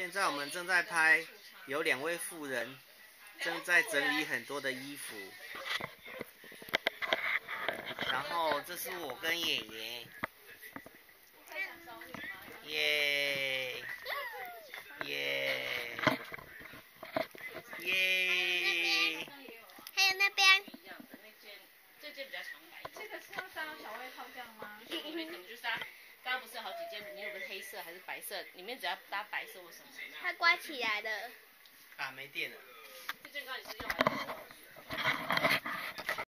现在我们正在拍，有两位妇人正在整理很多的衣服，然后这是我跟爷爷，耶耶耶，还有那边，这件比较长，这个是要搭小外套这样吗？里面可能就是它，刚刚不是有好几件，你有个黑色还是白色，里面只要搭白色或什么。它刮起来了。啊没电了。